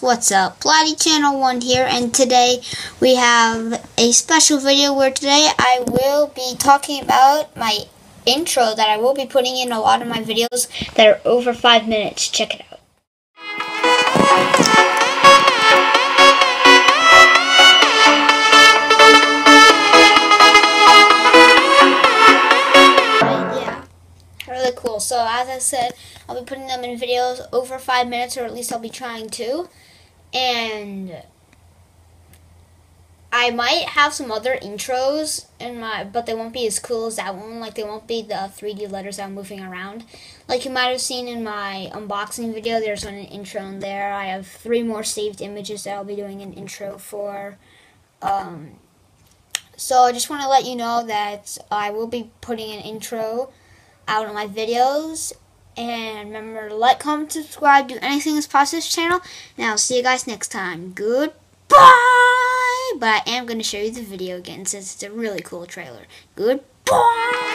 What's up? Platy Channel 1 here, and today we have a special video where today I will be talking about my intro that I will be putting in a lot of my videos that are over 5 minutes. Check it out. Really cool. So as I said, I'll be putting them in videos over five minutes, or at least I'll be trying to. And I might have some other intros in my, but they won't be as cool as that one. Like they won't be the 3D letters I'm moving around. Like you might have seen in my unboxing video, there's an intro in there. I have three more saved images that I'll be doing an intro for. Um, so I just want to let you know that I will be putting an intro out on my videos. And remember to like, comment, subscribe, do anything that's possible to this channel. I'll see you guys next time. Goodbye! But I am going to show you the video again since it's a really cool trailer. Goodbye!